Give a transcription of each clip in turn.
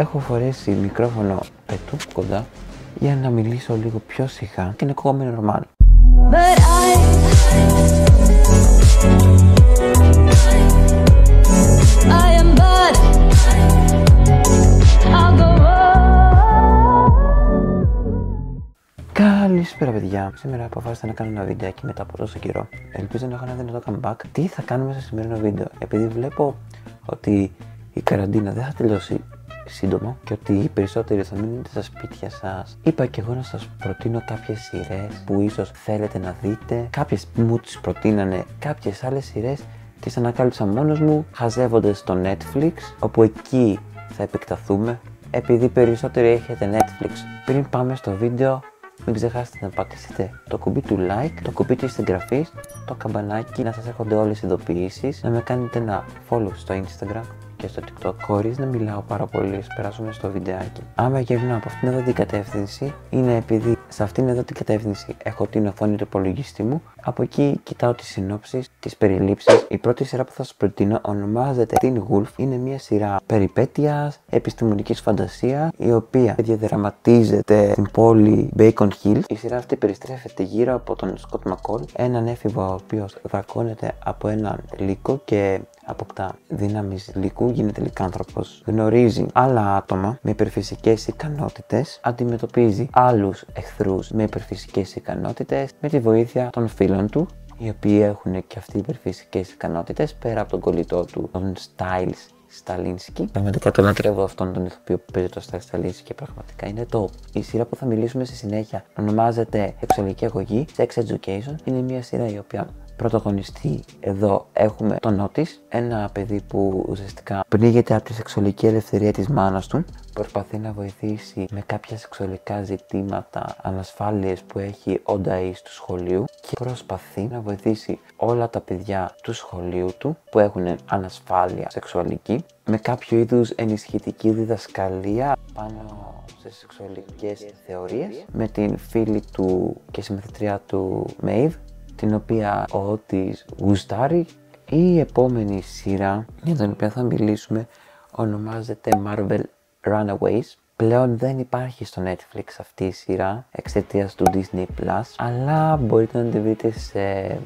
έχω φορέσει μικρόφωνο πετού κοντά για να μιλήσω λίγο πιο σιγά και να ακούγομαι normal. But I... I am bad. I'll go Καλησπέρα παιδιά. Σήμερα αποφάσισα να κάνω ένα βιντεάκι μετά από τόσο καιρό. Ελπίζω να έχω ένα δυνατό comeback. Τι θα κάνουμε στο σημερινό βίντεο; Επειδή βλέπω ότι η καραντίνα δεν θα τελειώσει σύντομα και ότι οι περισσότεροι θα μείνετε στα σπίτια σας. Είπα και εγώ να σας προτείνω κάποιες σειρές που ίσως θέλετε να δείτε. Κάποιες μου τις προτείνανε, κάποιες άλλες σειρές τις ανακάλυψα μόνος μου χαζεύοντας στο Netflix όπου εκεί θα επεκταθούμε επειδή περισσότεροι έχετε Netflix. Πριν πάμε στο βίντεο μην ξεχάσετε να πατήσετε το κουμπί του like, το κουμπί της εγγραφής, το καμπανάκι να σας έρχονται όλες οι ειδοποιήσεις, να με κάνετε ένα follow στο Instagram και στο TikTok χωρίς να μιλάω πάρα πολύ, περάσουμε στο βιντεάκι. Άμα γυρνάω από αυτήν εδώ την κατεύθυνση, είναι επειδή σε αυτήν εδώ την κατεύθυνση έχω την οθόνη του υπολογιστή μου. Από εκεί κοιτάω τις συνόψεις, τις περιλήψεις. Η πρώτη σειρά που θα σας προτείνω ονομάζεται Teen Wolf. Είναι μια σειρά περιπέτειας, επιστημονικής φαντασίας, η οποία διαδραματίζεται στην πόλη Bacon Hill. Η σειρά αυτή περιστρέφεται γύρω από τον Scott McCall, έναν έφηβο ο οποίος δακώνεται από έναν λύκο και αποκτά δύναμης λυκού, γίνεται λυκάνθρωπο. Γνωρίζει άλλα άτομα με υπερφυσικές ικανότητες, αντιμετωπίζει άλλους εχθρούς με υπερφυσικές ικανότητες με τη βοήθεια των φίλων του, οι οποίοι έχουν και αυτοί υπερφυσικές ικανότητες πέρα από τον κολλητό του, τον Styles Σταλίνσκι. Πραγματικά τον λατρεύω αυτόν τον ηθοποιό που παίζει το Στάλ Σταλίνσκι και πραγματικά είναι το. Η σειρά που θα μιλήσουμε στη συνέχεια ονομάζεται Σεξουαλική Αγωγή, Sex Education. Είναι μια σειρά η οποία πρωταγωνιστή εδώ έχουμε τον Νότης, ένα παιδί που ουσιαστικά πνίγεται από τη σεξουαλική ελευθερία της μάνας του, προσπαθεί να βοηθήσει με κάποια σεξουαλικά ζητήματα, ανασφάλειες που έχει ο Νταΐς του σχολείου και προσπαθεί να βοηθήσει όλα τα παιδιά του σχολείου του που έχουν ανασφάλεια σεξουαλική με κάποιο είδους ενισχυτική διδασκαλία πάνω σε σεξουαλικές θεωρίες με την φίλη του και συμμαθητριά του Μέιβ την οποία ο Ότις γουστάρει. Η επόμενη σειρά για την οποία θα μιλήσουμε ονομάζεται Marvel Runaways. Πλέον δεν υπάρχει στο Netflix αυτή η σειρά εξαιτίας του Disney Plus, αλλά μπορείτε να τη βρείτε σε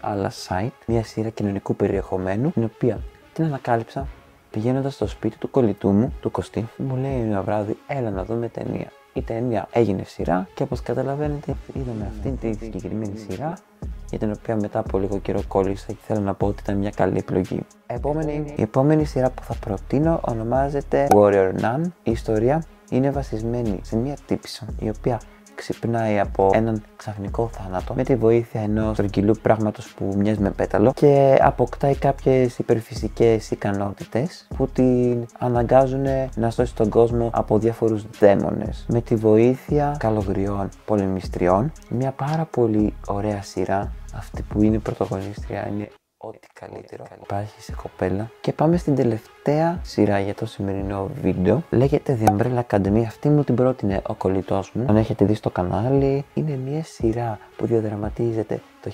άλλα site. Μια σειρά κοινωνικού περιεχομένου, την οποία την ανακάλυψα πηγαίνοντας στο σπίτι του κολλητού μου, του Κωστή. Μου λέει ένα βράδυ, έλα να δούμε ταινία. Η ταινία έγινε σειρά και όπως καταλαβαίνετε είδαμε αυτήν τη συγκεκριμένη σειρά για την οποία μετά από λίγο καιρό κόλλησα και θέλω να πω ότι ήταν μια καλή επιλογή. Επόμενη, η επόμενη σειρά που θα προτείνω ονομάζεται Warrior Nun. Η ιστορία είναι βασισμένη σε μια τύπησα η οποία ξυπνάει από έναν ξαφνικό θάνατο με τη βοήθεια ενός στρογγυλού πράγματος που μοιάζει με πέταλο και αποκτάει κάποιες υπερφυσικές ικανότητες που την αναγκάζουν να σώσει τον κόσμο από διάφορους δαίμονες με τη βοήθεια καλογριών πολεμιστριών. Μια πάρα πολύ ωραία σειρά αυτή που είναι πρωταγωνίστρια είναι ό,τι καλύτερο υπάρχει σε κοπέλα. Και πάμε στην τελευταία σειρά για το σημερινό βίντεο. Λέγεται The Umbrella Academy. Αυτή μου την πρότεινε ο κολλητός μου. Αν έχετε δει στο κανάλι, είναι μια σειρά που διαδραματίζεται το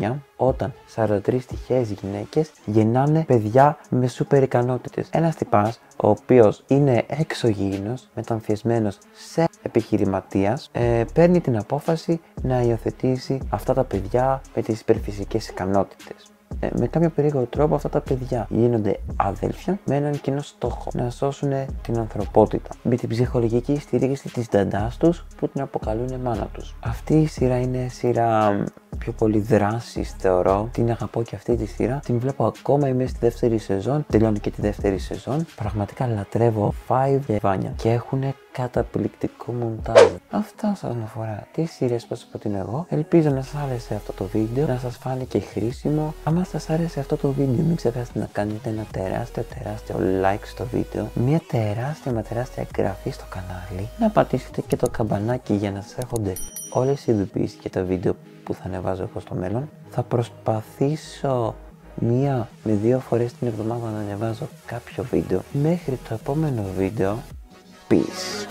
1989 όταν 43 τυχαίες γυναίκες γεννάνε παιδιά με σούπερ ικανότητες. Ένας τυπάς ο οποίος είναι εξωγήινος, μεταμφιεσμένος σε επιχειρηματίας, ε, παίρνει την απόφαση να υιοθετήσει αυτά τα παιδιά με τις υπερφυσικές ικανότητες. Ε, με κάποιο περίεργο τρόπο αυτά τα παιδιά γίνονται αδέλφια με έναν κοινό στόχο να σώσουν την ανθρωπότητα με την ψυχολογική στήριξη της νταντάς τους που την αποκαλούν μάνα τους. Αυτή η σειρά είναι σειρά πιο πολύ δράση θεωρώ. Την αγαπώ και αυτή τη σειρά. Την βλέπω ακόμα, είμαι στη δεύτερη σεζόν. Τελειώνει και τη δεύτερη σεζόν. Πραγματικά λατρεύω Five και Βάνια και έχουν καταπληκτικό μοντάζ. Αυτά όσον αφορά τις σειρές που σας προτείνω εγώ. Ελπίζω να σας άρεσε αυτό το βίντεο, να σας φάνηκε χρήσιμο. Αν σας άρεσε αυτό το βίντεο, μην ξεχάσετε να κάνετε ένα τεράστιο τεράστιο like στο βίντεο, μια τεράστια μα τεράστια εγγραφή στο κανάλι, να πατήσετε και το καμπανάκι για να σας έρχονται όλες οι ειδοποιήσεις για τα βίντεο που θα ανεβάζω εγώ στο μέλλον. Θα προσπαθήσω μία με δύο φορές την εβδομάδα να ανεβάζω κάποιο βίντεο. Μέχρι το επόμενο βίντεο, peace.